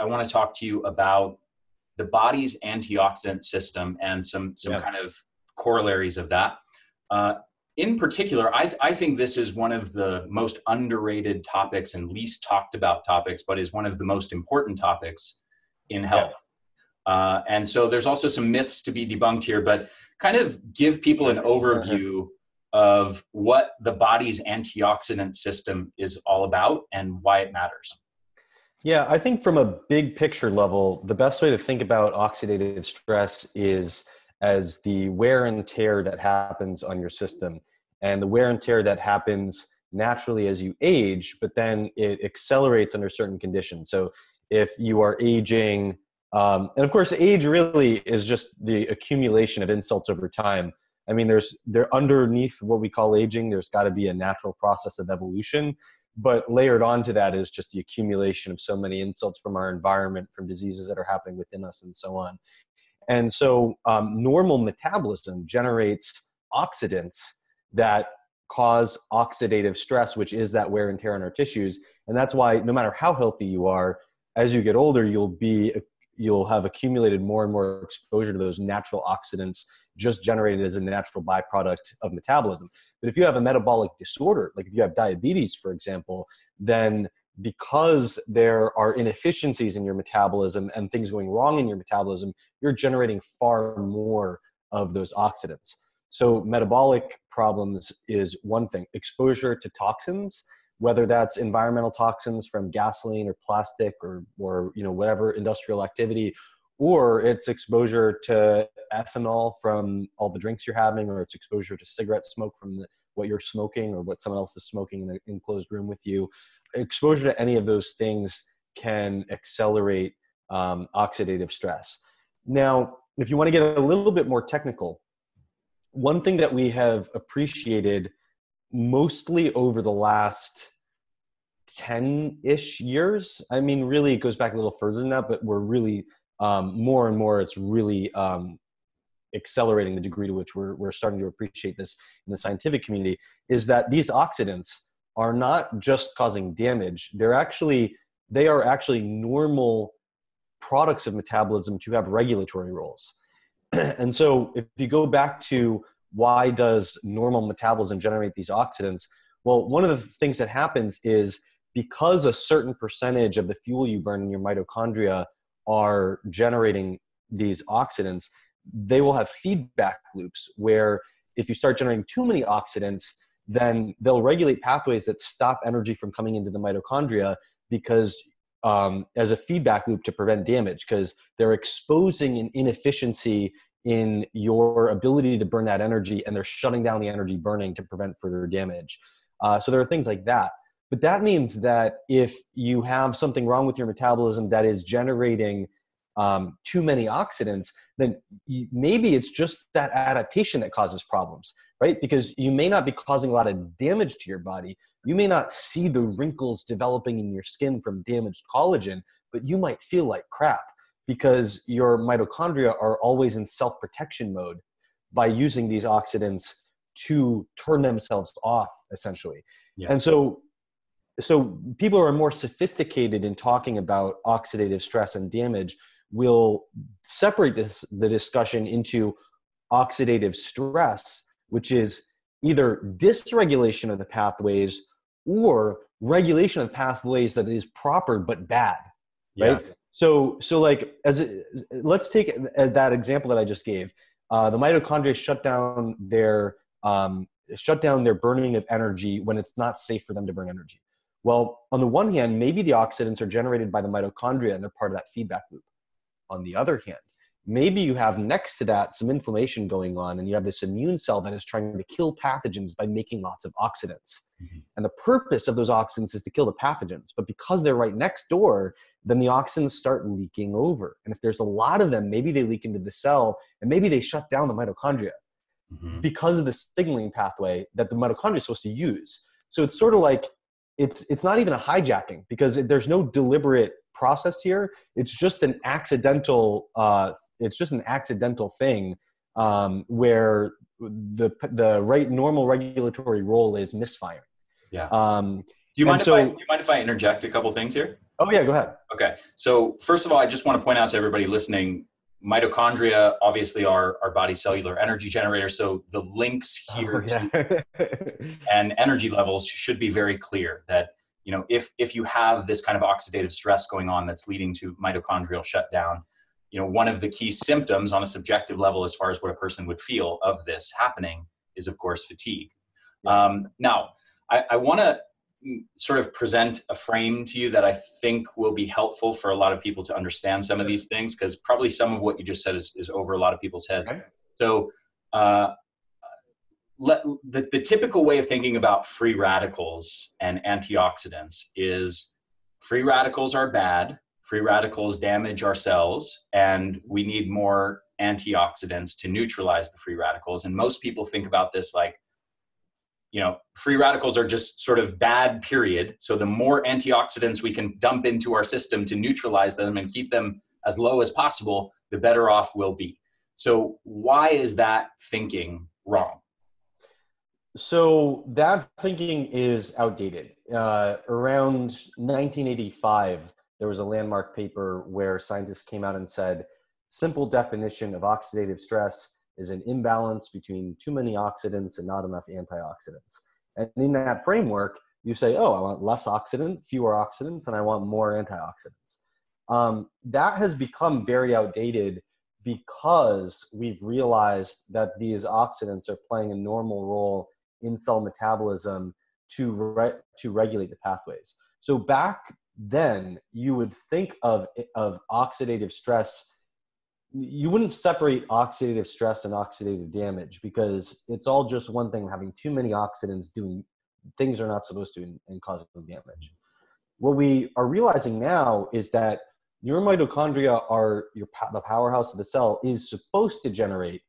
I want to talk to you about the body's antioxidant system and some some yeah. kind of corollaries of that. Uh, in particular, I, I think this is one of the most underrated topics and least talked about topics, but is one of the most important topics in health. Yeah. Uh, and so there's also some myths to be debunked here, but kind of give people an overview of what the body's antioxidant system is all about and why it matters. Yeah, I think from a big picture level, the best way to think about oxidative stress is as the wear and tear that happens on your system and the wear and tear that happens naturally as you age, but then it accelerates under certain conditions. So if you are aging, um, and of course, age really is just the accumulation of insults over time. I mean, there's there underneath what we call aging. There's got to be a natural process of evolution, but layered onto that is just the accumulation of so many insults from our environment, from diseases that are happening within us, and so on. And so, um, normal metabolism generates oxidants that cause oxidative stress, which is that wear and tear on our tissues. And that's why, no matter how healthy you are, as you get older, you'll be you'll have accumulated more and more exposure to those natural oxidants just generated as a natural byproduct of metabolism. But if you have a metabolic disorder, like if you have diabetes, for example, then because there are inefficiencies in your metabolism and things going wrong in your metabolism, you're generating far more of those oxidants. So, metabolic problems is one thing. Exposure to toxins, whether that's environmental toxins from gasoline or plastic or, or you know, whatever industrial activity, or it's exposure to ethanol from all the drinks you're having, or it's exposure to cigarette smoke from the, what you're smoking or what someone else is smoking in an enclosed room with you. Exposure to any of those things can accelerate um, oxidative stress. Now, if you want to get a little bit more technical, one thing that we have appreciated mostly over the last 10 ish years, I mean, really, it goes back a little further than that, but we're really um, more and more it's really um, accelerating the degree to which we're, we're starting to appreciate this in the scientific community is that these oxidants are not just causing damage. They're actually they are actually normal products of metabolism to have regulatory roles. And so if you go back to why does normal metabolism generate these oxidants well one of the things that happens is because a certain percentage of the fuel you burn in your mitochondria are generating these oxidants, they will have feedback loops where if you start generating too many oxidants, then they'll regulate pathways that stop energy from coming into the mitochondria because um, as a feedback loop to prevent damage because they're exposing an inefficiency in your ability to burn that energy and they're shutting down the energy burning to prevent further damage. Uh, so there are things like that. But that means that if you have something wrong with your metabolism that is generating um, too many oxidants, then you, maybe it's just that adaptation that causes problems, right? Because you may not be causing a lot of damage to your body. You may not see the wrinkles developing in your skin from damaged collagen, but you might feel like crap because your mitochondria are always in self protection mode by using these oxidants to turn themselves off, essentially. Yeah. And so so people who are more sophisticated in talking about oxidative stress and damage will separate this the discussion into oxidative stress which is either dysregulation of the pathways or regulation of pathways that is proper but bad right? Yeah. so so like as it, let's take that example that i just gave. Uh, the mitochondria shut down their um, shut down their burning of energy when it's not safe for them to burn energy well, on the one hand, maybe the oxidants are generated by the mitochondria and they're part of that feedback loop. On the other hand, maybe you have next to that some inflammation going on and you have this immune cell that is trying to kill pathogens by making lots of oxidants. Mm-hmm. And the purpose of those oxidants is to kill the pathogens. But because they're right next door, then the oxidants start leaking over. And if there's a lot of them, maybe they leak into the cell and maybe they shut down the mitochondria mm-hmm. because of the signaling pathway that the mitochondria is supposed to use. So it's sort of like it's it's not even a hijacking because there's no deliberate process here. It's just an accidental. Uh, it's just an accidental thing um, where the the right normal regulatory role is misfiring. Yeah. Um, do you mind so, if I do you mind if I interject a couple things here? Oh yeah, go ahead. Okay. So first of all, I just want to point out to everybody listening, mitochondria obviously are our body cellular energy generator. So the links oh, here oh, yeah. and energy levels should be very clear that you know if if you have this kind of oxidative stress going on that's leading to mitochondrial shutdown you know one of the key symptoms on a subjective level as far as what a person would feel of this happening is of course fatigue um, now i, I want to sort of present a frame to you that I think will be helpful for a lot of people to understand some of these things because probably some of what you just said is, is over a lot of people's heads. Okay. So, uh, let, the, the typical way of thinking about free radicals and antioxidants is free radicals are bad, free radicals damage our cells, and we need more antioxidants to neutralize the free radicals. And most people think about this like, you know, free radicals are just sort of bad, period. So the more antioxidants we can dump into our system to neutralize them and keep them as low as possible, the better off we'll be. So why is that thinking wrong? So that thinking is outdated. Uh, around 1985, there was a landmark paper where scientists came out and said, simple definition of oxidative stress is an imbalance between too many oxidants and not enough antioxidants. And in that framework, you say, oh, I want less oxidant, fewer oxidants, and I want more antioxidants. Um, that has become very outdated because we've realized that these oxidants are playing a normal role in cell metabolism to, re- to regulate the pathways. So back then, you would think of, of oxidative stress you wouldn't separate oxidative stress and oxidative damage because it's all just one thing having too many oxidants doing things are not supposed to and causing damage. What we are realizing now is that your mitochondria are your the powerhouse of the cell is supposed to generate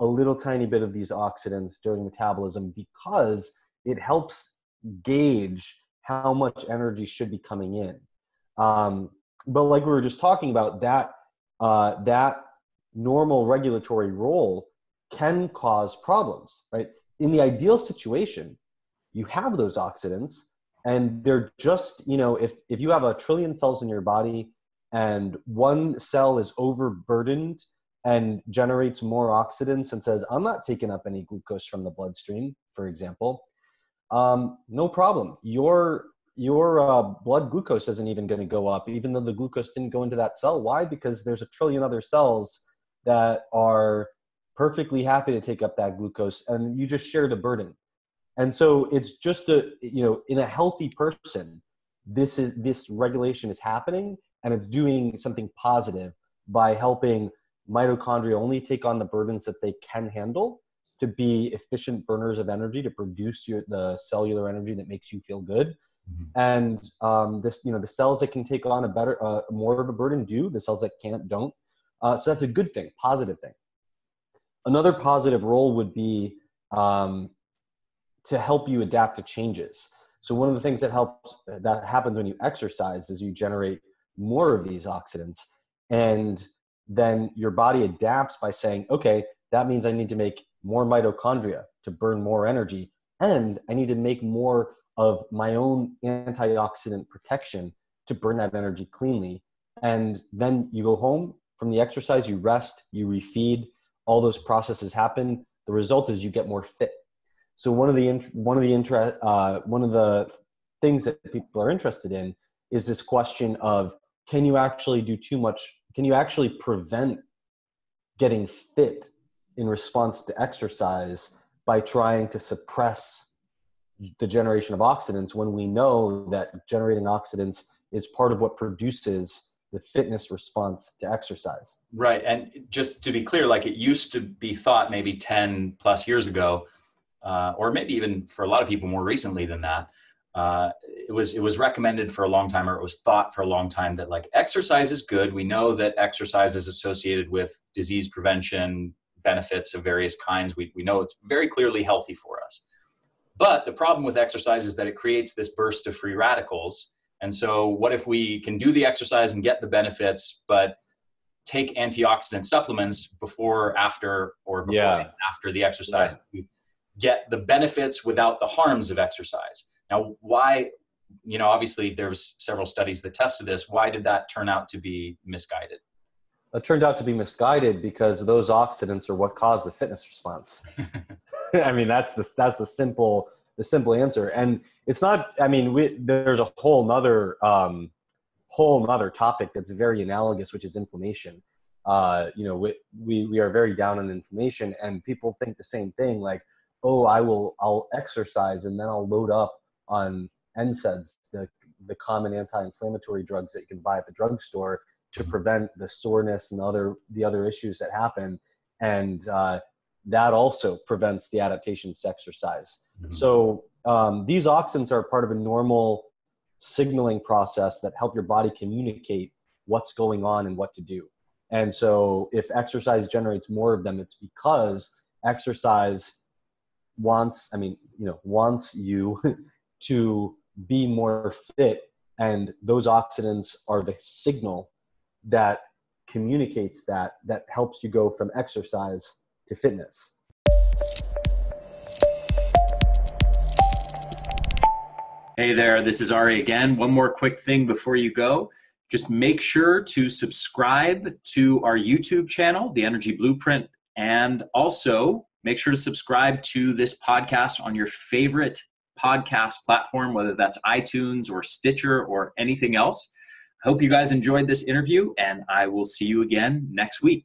a little tiny bit of these oxidants during metabolism because it helps gauge how much energy should be coming in. Um, but like we were just talking about that uh, that normal regulatory role can cause problems, right? In the ideal situation, you have those oxidants and they're just, you know, if, if you have a trillion cells in your body and one cell is overburdened and generates more oxidants and says, I'm not taking up any glucose from the bloodstream, for example, um, no problem. Your your uh, blood glucose isn't even going to go up, even though the glucose didn't go into that cell. Why? Because there's a trillion other cells that are perfectly happy to take up that glucose and you just share the burden. And so it's just a you know in a healthy person this is this regulation is happening and it's doing something positive by helping mitochondria only take on the burdens that they can handle to be efficient burners of energy to produce your, the cellular energy that makes you feel good. Mm-hmm. and um, this you know the cells that can take on a better uh, more of a burden do the cells that can't don't uh, so that's a good thing, positive thing. Another positive role would be um, to help you adapt to changes. So one of the things that helps that happens when you exercise is you generate more of these oxidants, and then your body adapts by saying, okay, that means I need to make more mitochondria to burn more energy, and I need to make more of my own antioxidant protection to burn that energy cleanly. And then you go home from the exercise, you rest, you refeed, all those processes happen. The result is you get more fit. So one of the one of the interest uh, one of the things that people are interested in is this question of can you actually do too much? Can you actually prevent getting fit in response to exercise by trying to suppress the generation of oxidants when we know that generating oxidants is part of what produces the fitness response to exercise. Right. And just to be clear, like it used to be thought maybe 10 plus years ago, uh, or maybe even for a lot of people more recently than that, uh, it was it was recommended for a long time, or it was thought for a long time that like exercise is good. We know that exercise is associated with disease prevention benefits of various kinds. We we know it's very clearly healthy for us. But the problem with exercise is that it creates this burst of free radicals and so, what if we can do the exercise and get the benefits, but take antioxidant supplements before, after, or before yeah. after the exercise? Yeah. Get the benefits without the harms of exercise. Now, why you know, obviously there was several studies that tested this. Why did that turn out to be misguided? It turned out to be misguided because those oxidants are what caused the fitness response. I mean, that's the that's the simple the simple answer. And it's not. I mean, we, there's a whole nother um, whole nother topic that's very analogous, which is inflammation. Uh, you know, we, we we are very down on inflammation, and people think the same thing. Like, oh, I will I'll exercise and then I'll load up on NSAIDs, the the common anti-inflammatory drugs that you can buy at the drugstore to prevent the soreness and other the other issues that happen and uh, that also prevents the adaptation to exercise mm-hmm. so um, these oxidants are part of a normal signaling process that help your body communicate what's going on and what to do and so if exercise generates more of them it's because exercise wants i mean you know wants you to be more fit and those oxidants are the signal that communicates that that helps you go from exercise to fitness hey there this is ari again. One more quick thing before you go. Just make sure to subscribe to our youtube channel the energy blueprint and also make sure to subscribe to this podcast on your favorite podcast platform whether that's itunes or stitcher or anything else. Hope you guys enjoyed this interview, and I will see you again next week.